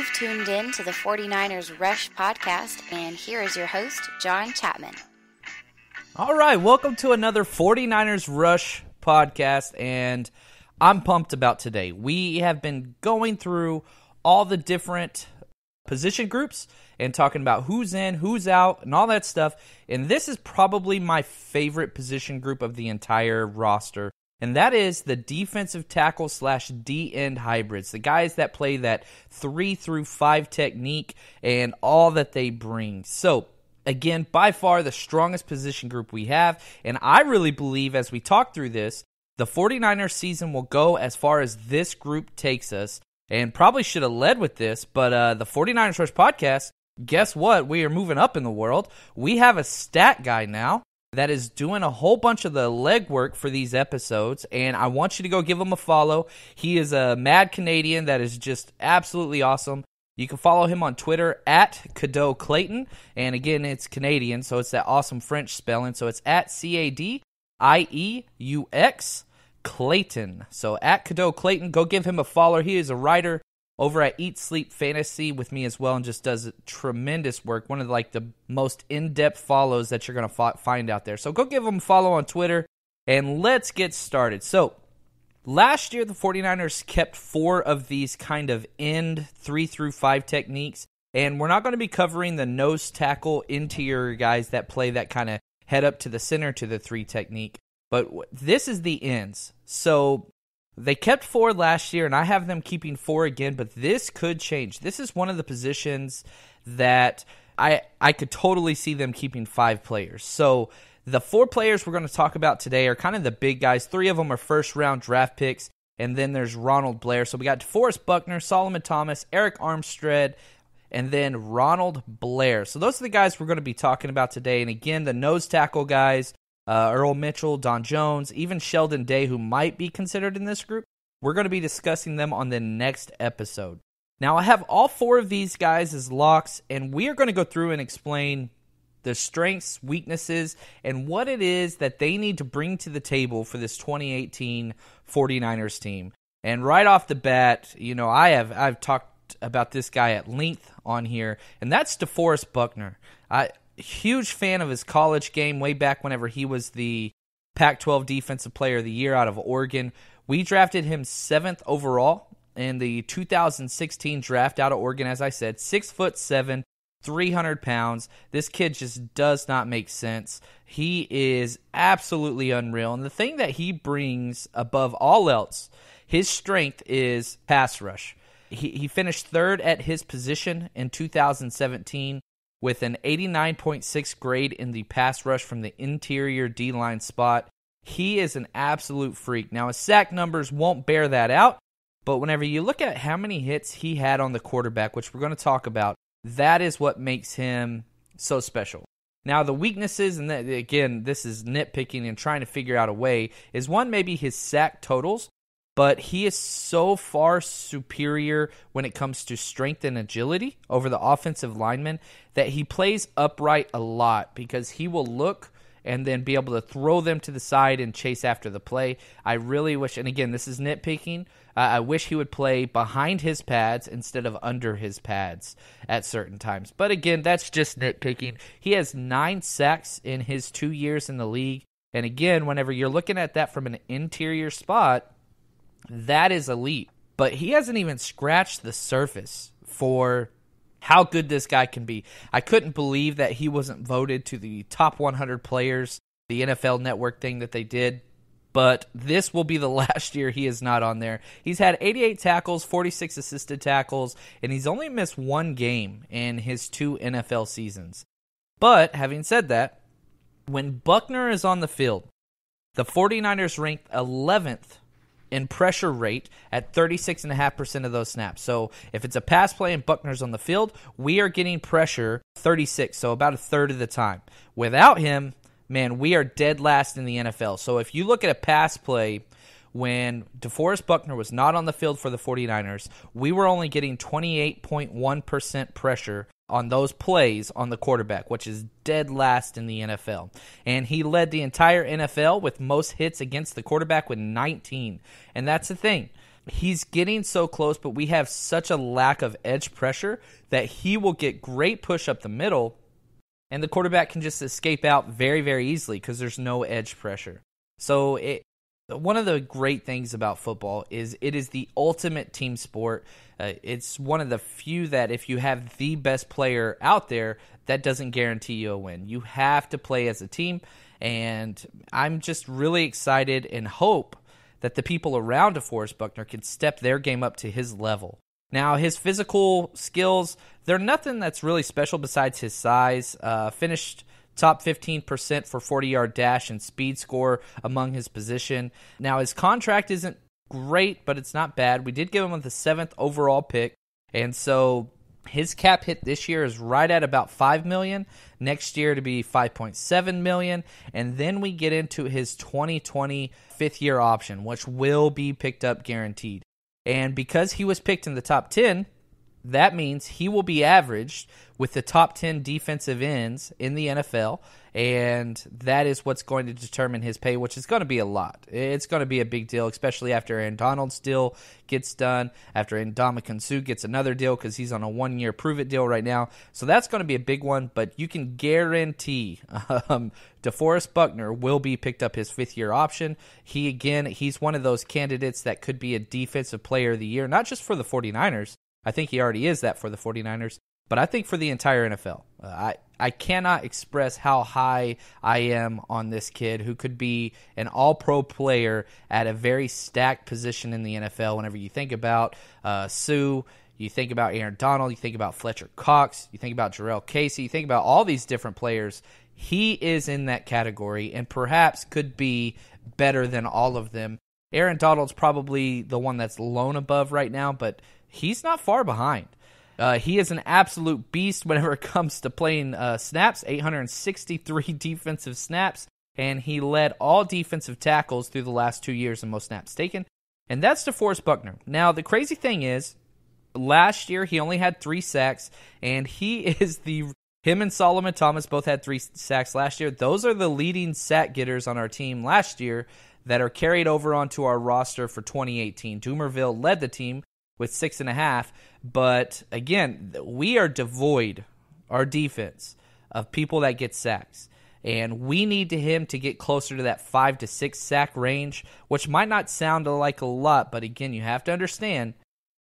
You've tuned in to the 49ers Rush podcast, and here is your host, John Chapman. All right, welcome to another 49ers Rush podcast, and I'm pumped about today. We have been going through all the different position groups and talking about who's in, who's out, and all that stuff. And this is probably my favorite position group of the entire roster and that is the defensive tackle slash D end hybrids, the guys that play that three through five technique and all that they bring. So, again, by far the strongest position group we have. And I really believe as we talk through this, the 49ers season will go as far as this group takes us. And probably should have led with this, but uh, the 49ers Rush podcast, guess what? We are moving up in the world. We have a stat guy now that is doing a whole bunch of the legwork for these episodes, and I want you to go give him a follow. He is a mad Canadian that is just absolutely awesome. You can follow him on Twitter at Cadieux Clayton, and again, it's Canadian, so it's that awesome French spelling. So it's at C A D I E U X Clayton. So at Cadieux Clayton, go give him a follow. He is a writer over at Eat Sleep Fantasy with me as well, and just does tremendous work. One of the, like the most in depth follows that you're gonna find out there. So go give him a follow on Twitter, and let's get started. So last year the 49ers kept four of these kind of end three through five techniques, and we're not going to be covering the nose tackle interior guys that play that kind of head up to the center to the three technique. But this is the ends. So they kept four last year, and I have them keeping four again, but this could change. This is one of the positions that I I could totally see them keeping five players. So the four players we're going to talk about today are kind of the big guys. Three of them are first round draft picks, and then there's Ronald Blair. So we got DeForest Buckner, Solomon Thomas, Arik Armstead, and then Ronald Blair. So those are the guys we're going to be talking about today. And again, the nose tackle guys uh, Earl Mitchell, Don Jones, even Sheldon Day, who might be considered in this group. We're going to be discussing them on the next episode. Now, I have all four of these guys as locks, and we are going to go through and explain the strengths, weaknesses, and what it is that they need to bring to the table for this 2018 49ers team. And right off the bat, you know, I have I've talked about this guy at length on here, and that's DeForest Buckner. I huge fan of his college game way back whenever he was the Pac 12 Defensive Player of the Year out of Oregon. We drafted him seventh overall in the 2016 draft out of Oregon, as I said, six foot seven, 300 pounds. This kid just does not make sense. He is absolutely unreal. And the thing that he brings above all else, his strength is pass rush. He, he finished third at his position in 2017 with an 89.6 grade in the pass rush from the interior D line spot. He is an absolute freak. Now, his sack numbers won't bear that out, but whenever you look at how many hits he had on the quarterback, which we're going to talk about, that is what makes him so special. Now, the weaknesses, and again, this is nitpicking and trying to figure out a way, is one, maybe his sack totals but he is so far superior when it comes to strength and agility over the offensive lineman that he plays upright a lot because he will look and then be able to throw them to the side and chase after the play. I really wish, and again, this is nitpicking. Uh, I wish he would play behind his pads instead of under his pads at certain times. But again, that's just nitpicking. He has nine sacks in his two years in the league. And again, whenever you're looking at that from an interior spot, that is elite. But he hasn't even scratched the surface for how good this guy can be. I couldn't believe that he wasn't voted to the top 100 players, the NFL network thing that they did. But this will be the last year he is not on there. He's had 88 tackles, 46 assisted tackles, and he's only missed one game in his two NFL seasons. But having said that, when Buckner is on the field, the 49ers ranked 11th in pressure rate at 36.5% of those snaps. So if it's a pass play and Buckner's on the field, we are getting pressure 36, so about a third of the time. Without him, man, we are dead last in the NFL. So if you look at a pass play when DeForest Buckner was not on the field for the 49ers, we were only getting 28.1% pressure on those plays on the quarterback, which is dead last in the NFL. And he led the entire NFL with most hits against the quarterback with 19. And that's the thing. he's getting so close, but we have such a lack of edge pressure that he will get great push up the middle, and the quarterback can just escape out very, very easily because there's no edge pressure. So it, one of the great things about football is it is the ultimate team sport. Uh, it's one of the few that if you have the best player out there, that doesn't guarantee you a win. You have to play as a team, and I'm just really excited and hope that the people around DeForest Buckner can step their game up to his level. Now, his physical skills, they're nothing that's really special besides his size. Uh, finished top 15% for 40 yard dash and speed score among his position. Now, his contract isn't great, but it's not bad. We did give him the seventh overall pick. And so his cap hit this year is right at about 5 million next year to be 5.7 million and then we get into his 2020 fifth year option which will be picked up guaranteed and because he was picked in the top 10 that means he will be averaged with the top 10 defensive ends in the NFL and that is what's going to determine his pay, which is going to be a lot. It's going to be a big deal, especially after Aaron Donald's deal gets done, after Ndamukong Suh gets another deal because he's on a one-year prove-it deal right now. So that's going to be a big one, but you can guarantee um, DeForest Buckner will be picked up his fifth-year option. He, again, he's one of those candidates that could be a defensive player of the year, not just for the 49ers. I think he already is that for the 49ers, but I think for the entire NFL. Uh, I I cannot express how high I am on this kid who could be an all pro player at a very stacked position in the NFL. Whenever you think about uh, Suh, you think about Aaron Donald, you think about Fletcher Cox, you think about Jurrell Casey, you think about all these different players. He is in that category and perhaps could be better than all of them. Aaron Donald's probably the one that's lone above right now, but he's not far behind. Uh, he is an absolute beast whenever it comes to playing uh, snaps 863 defensive snaps, and he led all defensive tackles through the last two years in most snaps taken. And that's DeForest Buckner. Now, the crazy thing is, last year he only had three sacks, and he is the. Him and Solomon Thomas both had three sacks last year. Those are the leading sack getters on our team last year that are carried over onto our roster for 2018. Dumervil led the team with six and a half. But again, we are devoid, our defense, of people that get sacks. And we need to him to get closer to that five to six sack range, which might not sound like a lot, but again, you have to understand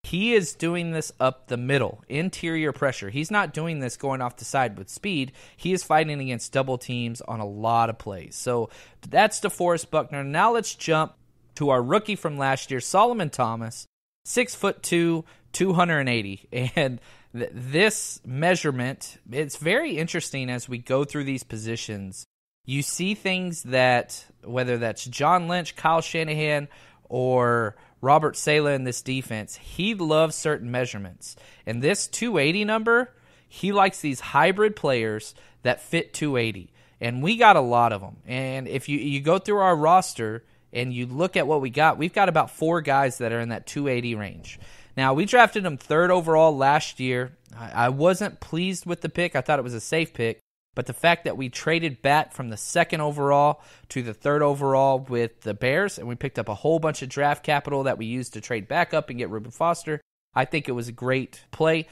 he is doing this up the middle, interior pressure. He's not doing this going off the side with speed. He is fighting against double teams on a lot of plays. So that's DeForest Buckner. Now let's jump to our rookie from last year, Solomon Thomas six foot two, 280. And th- this measurement, it's very interesting as we go through these positions. You see things that, whether that's John Lynch, Kyle Shanahan, or Robert Saleh in this defense, he loves certain measurements. And this 280 number, he likes these hybrid players that fit 280. And we got a lot of them. And if you, you go through our roster, and you look at what we got, we've got about four guys that are in that 280 range. Now, we drafted him third overall last year. I wasn't pleased with the pick. I thought it was a safe pick. But the fact that we traded back from the second overall to the third overall with the Bears, and we picked up a whole bunch of draft capital that we used to trade back up and get Reuben Foster, I think it was a great play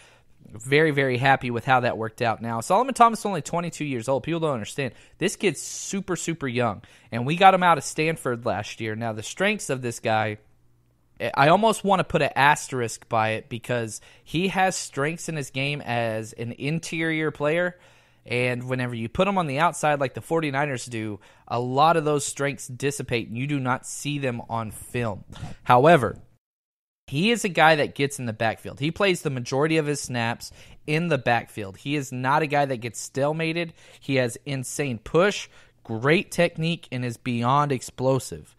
very, very happy with how that worked out. Now, Solomon Thomas is only 22 years old. People don't understand. This kid's super, super young. And we got him out of Stanford last year. Now, the strengths of this guy, I almost want to put an asterisk by it because he has strengths in his game as an interior player. And whenever you put him on the outside like the 49ers do, a lot of those strengths dissipate and you do not see them on film. However, he is a guy that gets in the backfield. He plays the majority of his snaps in the backfield. He is not a guy that gets stalemated. He has insane push, great technique, and is beyond explosive.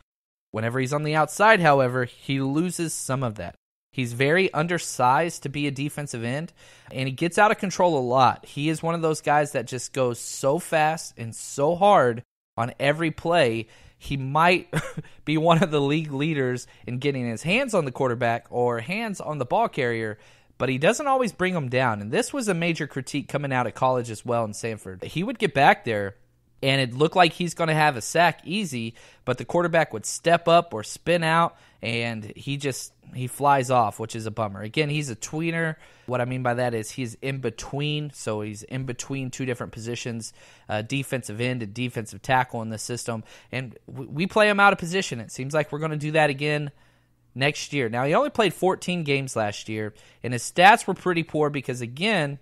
Whenever he's on the outside, however, he loses some of that. He's very undersized to be a defensive end, and he gets out of control a lot. He is one of those guys that just goes so fast and so hard on every play he might be one of the league leaders in getting his hands on the quarterback or hands on the ball carrier, but he doesn't always bring them down. And this was a major critique coming out of college as well in Stanford. He would get back there and it looked like he's going to have a sack easy, but the quarterback would step up or spin out, and he just he flies off, which is a bummer. Again, he's a tweener. What I mean by that is he's in between, so he's in between two different positions, uh, defensive end and defensive tackle in the system, and we play him out of position. It seems like we're going to do that again next year. Now he only played 14 games last year, and his stats were pretty poor because again,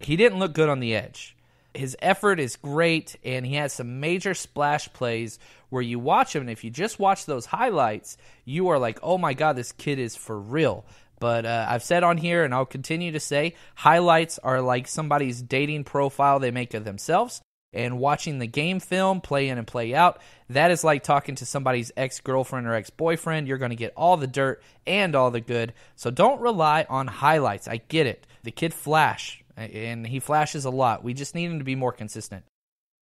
he didn't look good on the edge his effort is great, and he has some major splash plays where you watch him, and if you just watch those highlights, you are like, oh my God, this kid is for real. But uh, I've said on here, and I'll continue to say, highlights are like somebody's dating profile they make of themselves. And watching the game film, play in and play out, that is like talking to somebody's ex girlfriend or ex boyfriend. You're going to get all the dirt and all the good. So don't rely on highlights. I get it. The kid Flash, and he flashes a lot. We just need him to be more consistent.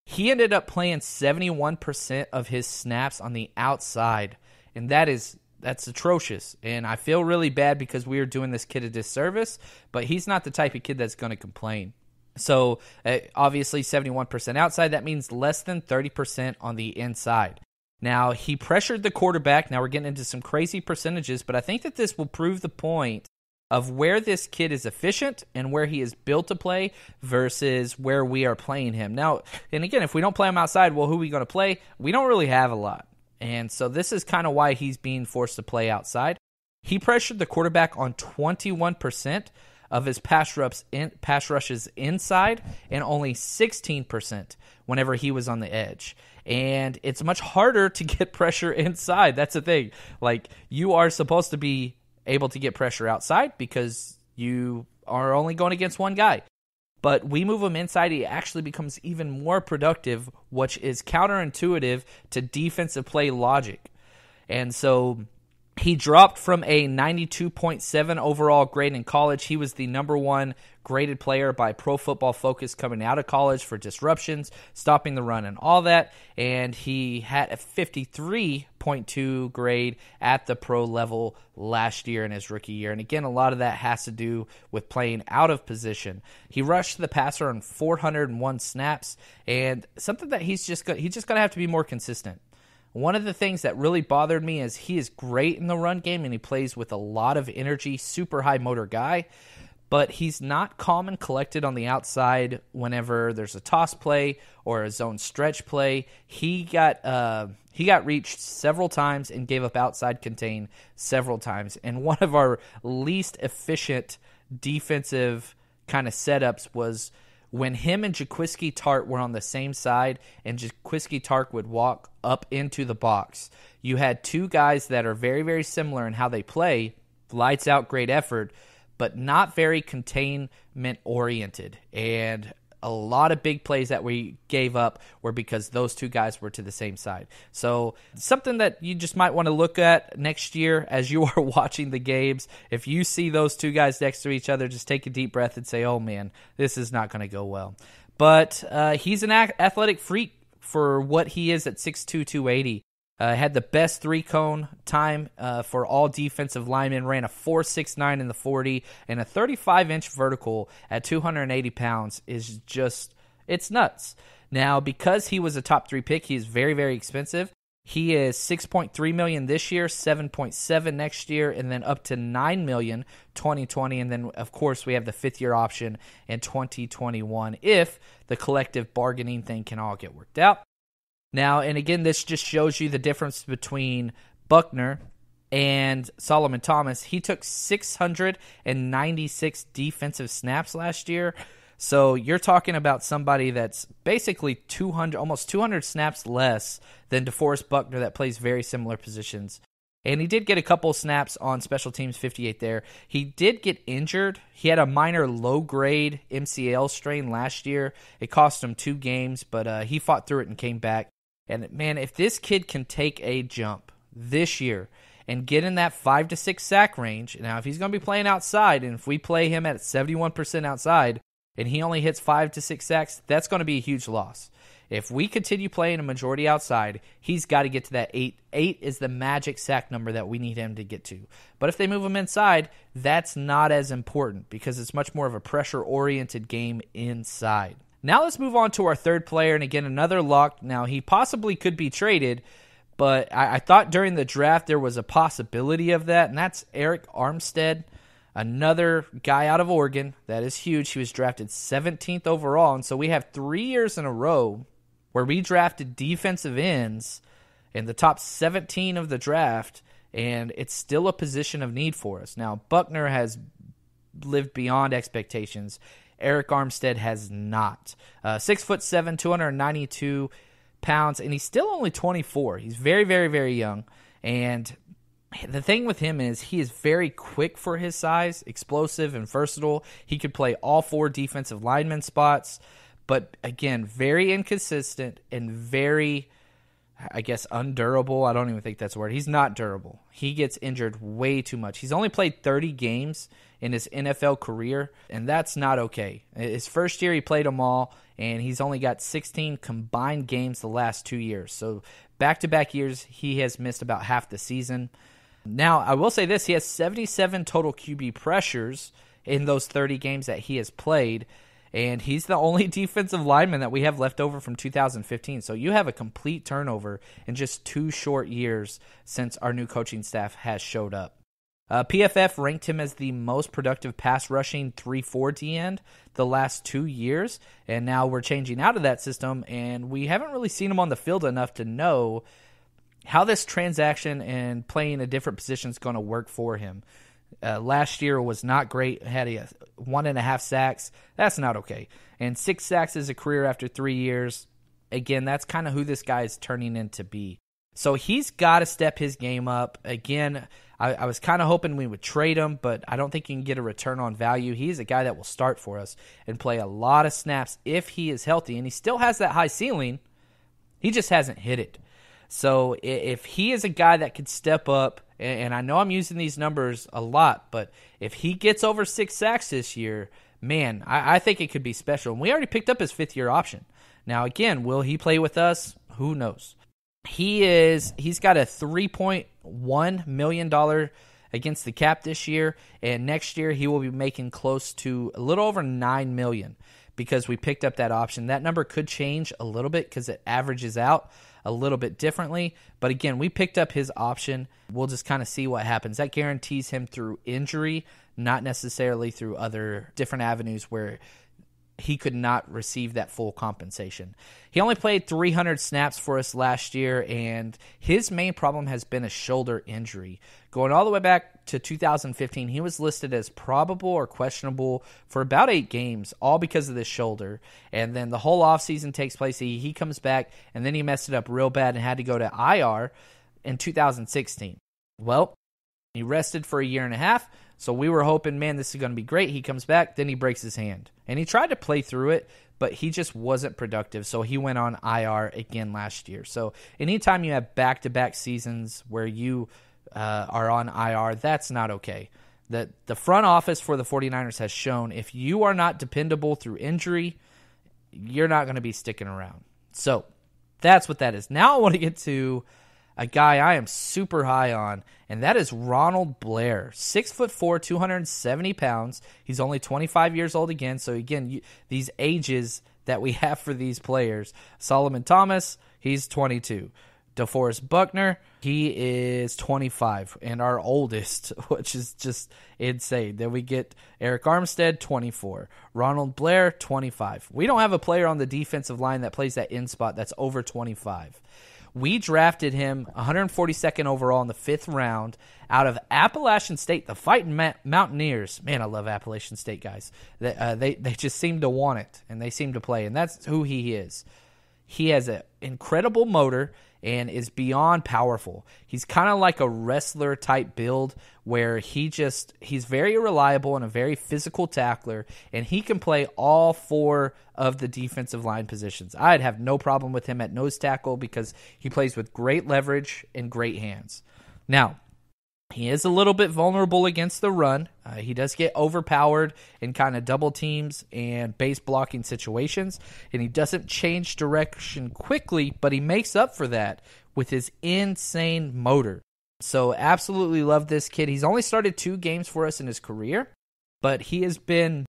He ended up playing 71% of his snaps on the outside, and that is that's atrocious. And I feel really bad because we are doing this kid a disservice, but he's not the type of kid that's going to complain. So, uh, obviously 71% outside, that means less than 30% on the inside. Now, he pressured the quarterback. Now we're getting into some crazy percentages, but I think that this will prove the point of where this kid is efficient and where he is built to play versus where we are playing him. Now, and again, if we don't play him outside, well, who are we going to play? We don't really have a lot. And so this is kind of why he's being forced to play outside. He pressured the quarterback on 21% of his pass rushes, in, pass rushes inside and only 16% whenever he was on the edge. And it's much harder to get pressure inside. That's the thing. Like you are supposed to be able to get pressure outside because you are only going against one guy. But we move him inside, he actually becomes even more productive, which is counterintuitive to defensive play logic. And so he dropped from a 92.7 overall grade in college. He was the number one graded player by Pro Football Focus coming out of college for disruptions, stopping the run, and all that. And he had a 53.2 grade at the pro level last year in his rookie year. And again, a lot of that has to do with playing out of position. He rushed the passer on 401 snaps, and something that he's just got, he's just going to have to be more consistent. One of the things that really bothered me is he is great in the run game and he plays with a lot of energy, super high motor guy, but he's not calm and collected on the outside whenever there's a toss play or a zone stretch play. He got uh, he got reached several times and gave up outside contain several times. And one of our least efficient defensive kind of setups was when him and Jaquiski Tartt were on the same side and Jaquiski Tartt would walk up into the box, you had two guys that are very, very similar in how they play, lights out, great effort, but not very containment oriented. And a lot of big plays that we gave up were because those two guys were to the same side. So, something that you just might want to look at next year as you are watching the games. If you see those two guys next to each other, just take a deep breath and say, oh man, this is not going to go well. But uh, he's an athletic freak for what he is at 6'2, 280. Uh, had the best three cone time uh, for all defensive linemen. Ran a 4.69 in the 40 and a 35 inch vertical at 280 pounds is just it's nuts. Now because he was a top three pick, he is very very expensive. He is 6.3 million this year, 7.7 next year, and then up to 9 million 2020. And then, of course, we have the fifth year option in 2021 if the collective bargaining thing can all get worked out. Now, and again, this just shows you the difference between Buckner and Solomon Thomas. He took 696 defensive snaps last year. So you're talking about somebody that's basically 200, almost 200 snaps less than DeForest Buckner that plays very similar positions. And he did get a couple snaps on special teams 58 there. He did get injured. He had a minor low grade MCL strain last year. It cost him two games, but uh, he fought through it and came back. And man, if this kid can take a jump this year and get in that five to six sack range, now if he's going to be playing outside, and if we play him at 71% outside and he only hits five to six sacks, that's going to be a huge loss. If we continue playing a majority outside, he's got to get to that eight. Eight is the magic sack number that we need him to get to. But if they move him inside, that's not as important because it's much more of a pressure oriented game inside. Now let's move on to our third player, and again, another lock. Now, he possibly could be traded, but I, I thought during the draft there was a possibility of that, and that's Arik Armstead, another guy out of Oregon. That is huge. He was drafted 17th overall, and so we have three years in a row where we drafted defensive ends in the top 17 of the draft, and it's still a position of need for us. Now, Buckner has lived beyond expectations. Arik Armstead has not. Uh, six foot seven, 292 pounds, and he's still only 24. He's very, very, very young. And the thing with him is he is very quick for his size, explosive and versatile. He could play all four defensive lineman spots, but again, very inconsistent and very I guess undurable. I don't even think that's a word. He's not durable. He gets injured way too much. He's only played 30 games in his NFL career, and that's not okay. His first year, he played them all, and he's only got 16 combined games the last two years. So, back to back years, he has missed about half the season. Now, I will say this he has 77 total QB pressures in those 30 games that he has played and he's the only defensive lineman that we have left over from 2015. So you have a complete turnover in just two short years since our new coaching staff has showed up. Uh, PFF ranked him as the most productive pass rushing 3 4 D end the last two years, and now we're changing out of that system, and we haven't really seen him on the field enough to know how this transaction and playing a different position is going to work for him. Uh, last year was not great. Had a one and a half sacks. That's not okay. And six sacks is a career after three years. Again, that's kind of who this guy is turning into be. So he's got to step his game up. Again, I, I was kind of hoping we would trade him, but I don't think you can get a return on value. He's a guy that will start for us and play a lot of snaps if he is healthy. And he still has that high ceiling. He just hasn't hit it. So if he is a guy that could step up, and I know I'm using these numbers a lot, but if he gets over six sacks this year, man, I, I think it could be special. And we already picked up his fifth year option. Now, again, will he play with us? Who knows? He is. He's got a three point one million dollar against the cap this year, and next year he will be making close to a little over nine million because we picked up that option. That number could change a little bit because it averages out a little bit differently. But again, we picked up his option. We'll just kind of see what happens. That guarantees him through injury, not necessarily through other different avenues where he could not receive that full compensation. He only played 300 snaps for us last year, and his main problem has been a shoulder injury. Going all the way back to 2015, he was listed as probable or questionable for about eight games, all because of this shoulder. And then the whole offseason takes place. He, he comes back, and then he messed it up real bad and had to go to IR in 2016. Well, he rested for a year and a half so we were hoping, man, this is going to be great. He comes back, then he breaks his hand. And he tried to play through it, but he just wasn't productive. So he went on IR again last year. So anytime you have back to back seasons where you uh, are on IR, that's not okay. The, the front office for the 49ers has shown if you are not dependable through injury, you're not going to be sticking around. So that's what that is. Now I want to get to a guy I am super high on, and that is Ronald Blair. Six foot four, 270 pounds. He's only 25 years old again. So, again, you, these ages that we have for these players Solomon Thomas, he's 22. DeForest Buckner, he is 25, and our oldest, which is just insane. Then we get Arik Armstead, 24. Ronald Blair, 25. We don't have a player on the defensive line that plays that in spot that's over 25. We drafted him 142nd overall in the fifth round out of Appalachian State, the Fighting Mountaineers. Man, I love Appalachian State guys. They, uh, they they just seem to want it and they seem to play, and that's who he is. He has an incredible motor and is beyond powerful. He's kind of like a wrestler type build where he just he's very reliable and a very physical tackler and he can play all four of the defensive line positions. I'd have no problem with him at nose tackle because he plays with great leverage and great hands. Now, he is a little bit vulnerable against the run. Uh, he does get overpowered in kind of double teams and base blocking situations, and he doesn't change direction quickly, but he makes up for that with his insane motor. So, absolutely love this kid. He's only started two games for us in his career, but he has been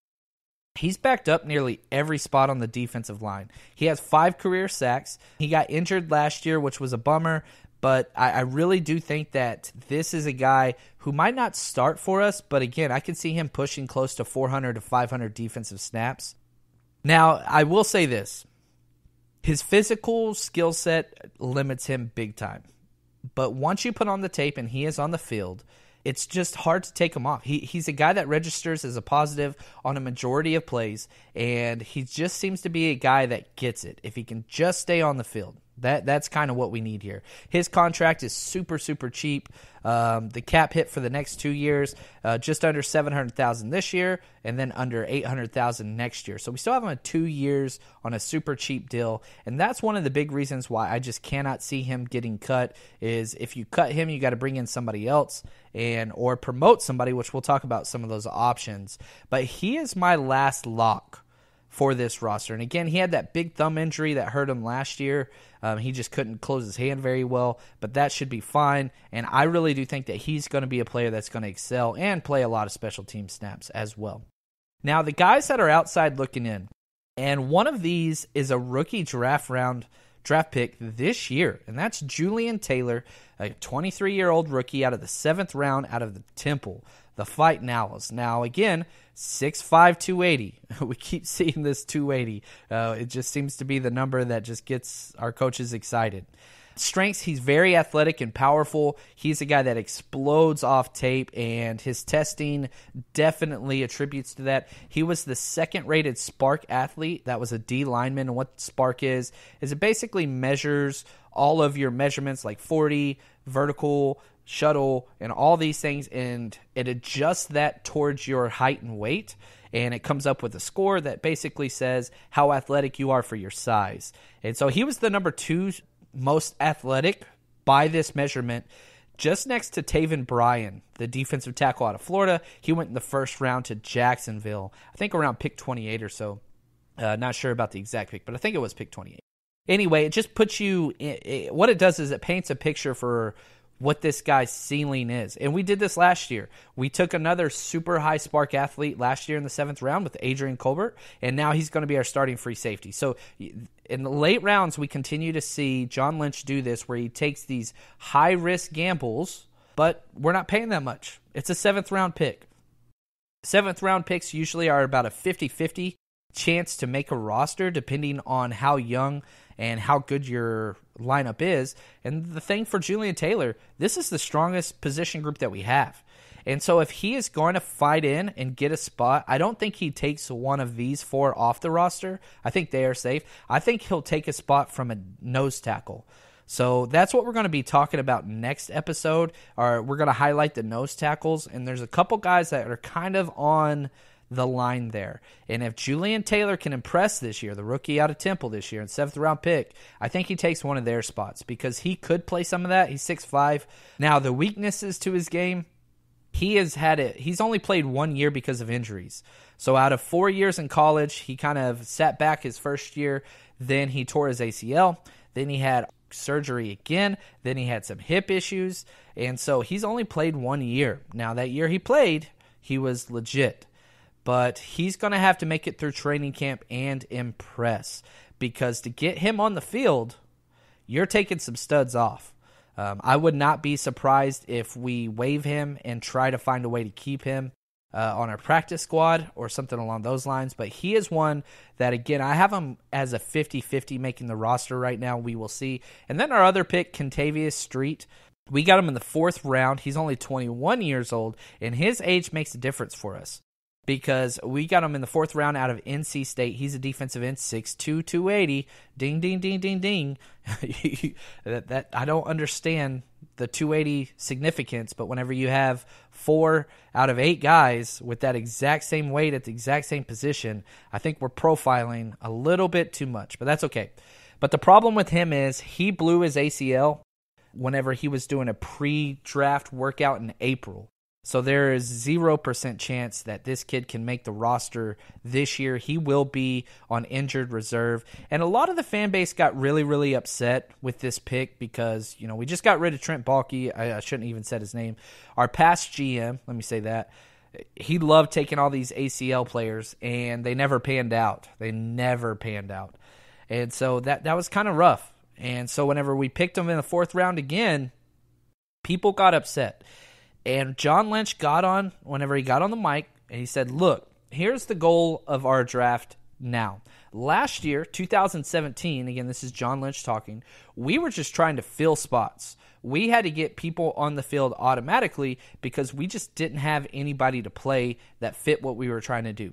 He's backed up nearly every spot on the defensive line. He has five career sacks. He got injured last year, which was a bummer, but I, I, really do think that this is a guy who might not start for us, but again, I can see him pushing close to 400 to 500 defensive snaps. Now, I will say this his physical skill set limits him big time. But once you put on the tape and he is on the field, it's just hard to take him off. He he's a guy that registers as a positive on a majority of plays, and he just seems to be a guy that gets it if he can just stay on the field. That that's kind of what we need here. His contract is super super cheap. Um, the cap hit for the next two years, uh, just under seven hundred thousand this year, and then under eight hundred thousand next year. So we still have him at two years on a super cheap deal, and that's one of the big reasons why I just cannot see him getting cut. Is if you cut him, you got to bring in somebody else and or promote somebody, which we'll talk about some of those options. But he is my last lock for this roster. And again, he had that big thumb injury that hurt him last year. Um, he just couldn't close his hand very well, but that should be fine. And I really do think that he's going to be a player that's going to excel and play a lot of special team snaps as well. Now, the guys that are outside looking in, and one of these is a rookie draft round draft pick this year, and that's Julian Taylor, a 23 year old rookie out of the seventh round out of the Temple, the Fighting Owls. Now, again, 6'5, 280. We keep seeing this 280. Uh, it just seems to be the number that just gets our coaches excited. Strengths, he's very athletic and powerful. He's a guy that explodes off tape, and his testing definitely attributes to that. He was the second rated SPARQ athlete. That was a D lineman. And what SPARQ is, is it basically measures all of your measurements like 40, vertical, shuttle, and all these things, and it adjusts that towards your height and weight. And it comes up with a score that basically says how athletic you are for your size. And so he was the number two most athletic by this measurement, just next to Taven Bryan, the defensive tackle out of Florida. He went in the first round to Jacksonville, I think around pick 28 or so. Uh, not sure about the exact pick, but I think it was pick 28. Anyway, it just puts you. it, what it does is it paints a picture for what this guy's ceiling is. And we did this last year. We took another super high SPARQ athlete last year in the seventh round with Adrian Colbert, and now he's going to be our starting free safety. So in the late rounds, we continue to see John Lynch do this where he takes these high risk gambles, but we're not paying that much. It's a seventh round pick. Seventh round picks usually are about a 50 50 chance to make a roster depending on how young and how good your lineup is. And the thing for Julian Taylor, this is the strongest position group that we have. And so if he is going to fight in and get a spot, I don't think he takes one of these four off the roster. I think they are safe. I think he'll take a spot from a nose tackle. So that's what we're going to be talking about next episode. Or we're going to highlight the nose tackles, and there's a couple guys that are kind of on the line there. And if Julian Taylor can impress this year, the rookie out of Temple this year and seventh round pick, I think he takes one of their spots because he could play some of that. He's six five. Now the weaknesses to his game, he has had it. He's only played one year because of injuries. So out of four years in college, he kind of sat back his first year. Then he tore his ACL. Then he had surgery again. Then he had some hip issues. And so he's only played one year. Now, that year he played, he was legit but he's going to have to make it through training camp and impress because to get him on the field, you're taking some studs off. Um, I would not be surprised if we waive him and try to find a way to keep him uh, on our practice squad or something along those lines. But he is one that, again, I have him as a 50 50 making the roster right now. We will see. And then our other pick, Kentavius Street. We got him in the fourth round. He's only 21 years old, and his age makes a difference for us because we got him in the fourth round out of NC State. He's a defensive end, 6'2", 280. Ding, ding, ding, ding, ding. that, that I don't understand the 280 significance, but whenever you have four out of eight guys with that exact same weight at the exact same position, I think we're profiling a little bit too much, but that's okay. But the problem with him is he blew his ACL whenever he was doing a pre-draft workout in April. So there is 0% chance that this kid can make the roster this year. He will be on injured reserve. And a lot of the fan base got really, really upset with this pick because, you know, we just got rid of Trent Baalke. I, I shouldn't even said his name. Our past GM, let me say that. he loved taking all these ACL players, and they never panned out. They never panned out, and so that that was kind of rough. And so whenever we picked him in the fourth round again, people got upset. And John Lynch got on whenever he got on the mic, and he said, "Look, here's the goal of our draft now." Last year, 2017, again, this is John Lynch talking, we were just trying to fill spots. We had to get people on the field automatically because we just didn't have anybody to play that fit what we were trying to do.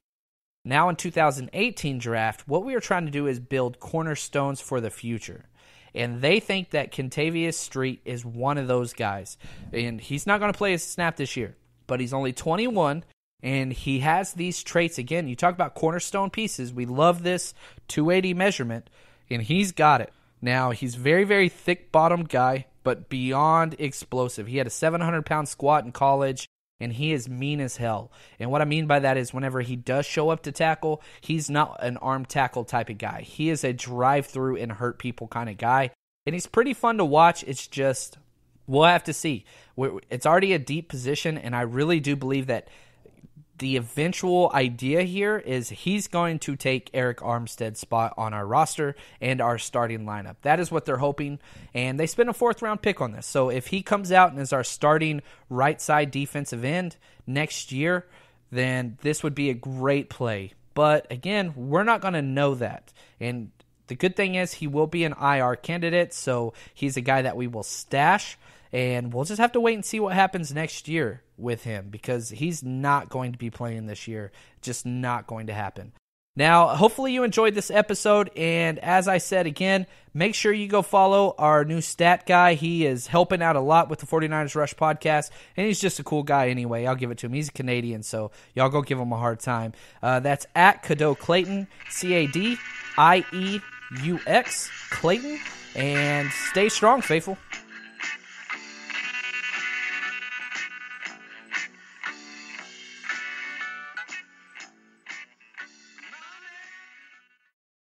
Now, in 2018 draft, what we are trying to do is build cornerstones for the future. And they think that Kentavius Street is one of those guys. And he's not going to play a snap this year, but he's only 21 and he has these traits again. You talk about cornerstone pieces. We love this 280 measurement, and he's got it. Now, he's very, very thick bottomed guy, but beyond explosive. He had a 700 pound squat in college, and he is mean as hell. And what I mean by that is whenever he does show up to tackle, he's not an arm tackle type of guy. He is a drive through and hurt people kind of guy. And he's pretty fun to watch. It's just, we'll have to see. It's already a deep position, and I really do believe that the eventual idea here is he's going to take Arik Armstead's spot on our roster and our starting lineup. That is what they're hoping. And they spent a fourth round pick on this. So if he comes out and is our starting right side defensive end next year, then this would be a great play. But again, we're not going to know that. And the good thing is he will be an IR candidate. So he's a guy that we will stash. And we'll just have to wait and see what happens next year with him because he's not going to be playing this year. Just not going to happen. Now, hopefully, you enjoyed this episode. And as I said again, make sure you go follow our new stat guy. He is helping out a lot with the 49ers Rush podcast. And he's just a cool guy anyway. I'll give it to him. He's a Canadian, so y'all go give him a hard time. Uh, that's at Cadieux Clayton, C A D I E U X Clayton. And stay strong, faithful.